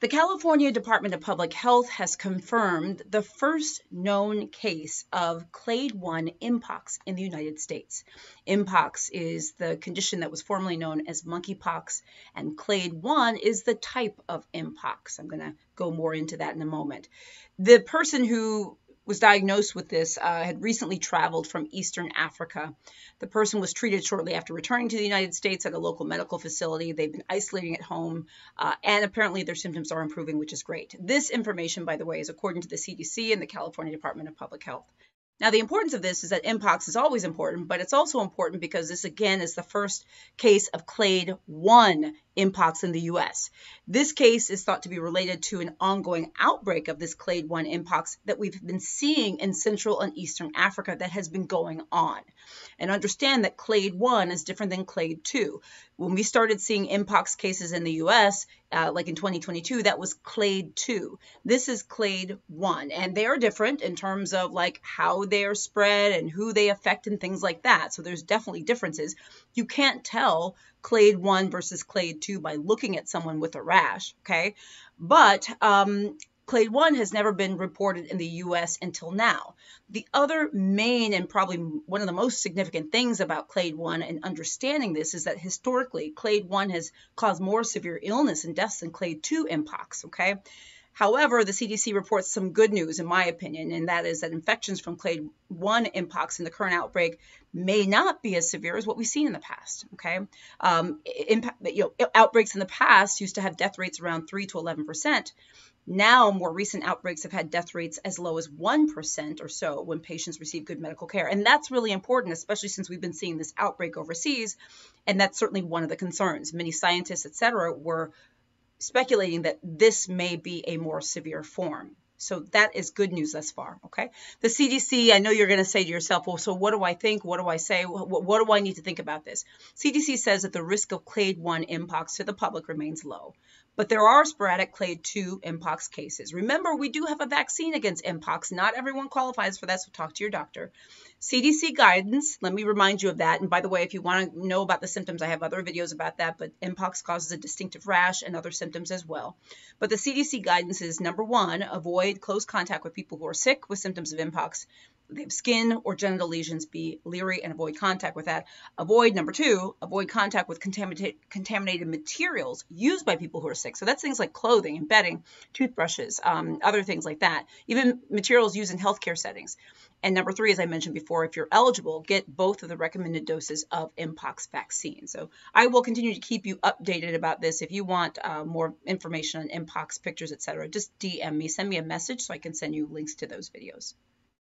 The California Department of Public Health has confirmed the first known case of clade 1 mpox in the United States. Mpox is the condition that was formerly known as monkeypox, and clade 1 is the type of mpox. I'm going to go more into that in a moment. The person who was diagnosed with this uh, had recently traveled from Eastern Africa. The person was treated shortly after returning to the United States at a local medical facility. They've been isolating at home, uh, and apparently their symptoms are improving, which is great. This information, by the way, is according to the CDC and the California Department of Public Health. Now, the importance of this is that mpox is always important, but it's also important because this, again, is the first case of clade 1 mpox in the US. This case is thought to be related to an ongoing outbreak of this clade 1 mpox that we've been seeing in Central and Eastern Africa that has been going on. And understand that clade 1 is different than clade 2. When we started seeing mpox cases in the US, uh, like in 2022, that was clade 2. This is clade 1, and they are different in terms of like how they are spread and who they affect and things like that. So there's definitely differences. You can't tell clade 1 versus clade 2 by looking at someone with a rash, okay? But um, clade 1 has never been reported in the US until now. The other main and probably one of the most significant things about clade 1 and understanding this is that historically, clade 1 has caused more severe illness and deaths than clade 2 mpox, okay? However, the CDC reports some good news, in my opinion, and that is that infections from clade 1 mpox in the current outbreak may not be as severe as what we've seen in the past. Okay, um, you know, outbreaks in the past used to have death rates around 3 to 11 percent. Now, more recent outbreaks have had death rates as low as 1% or so when patients receive good medical care. And that's really important, especially since we've been seeing this outbreak overseas. And that's certainly one of the concerns. Many scientists, et cetera, were speculating that this may be a more severe form. So that is good news thus far. Okay. The CDC, I know you're going to say to yourself, well, so what do I think? What do I say? What, what do I need to think about this? CDC says that the risk of clade 1 mpox to the public remains low but there are sporadic clade 2 mpox cases. Remember, we do have a vaccine against mpox. Not everyone qualifies for that, so talk to your doctor. CDC guidance, let me remind you of that. And by the way, if you want to know about the symptoms, I have other videos about that, but mpox causes a distinctive rash and other symptoms as well. But the CDC guidance is number one, avoid close contact with people who are sick with symptoms of mpox they have skin or genital lesions, be leery and avoid contact with that. Avoid, number two, avoid contact with contaminated, contaminated materials used by people who are sick. So that's things like clothing and bedding, toothbrushes, um, other things like that, even materials used in healthcare settings. And number three, as I mentioned before, if you're eligible, get both of the recommended doses of Mpox vaccine. So I will continue to keep you updated about this. If you want uh, more information on Mpox pictures, etc., just DM me, send me a message so I can send you links to those videos.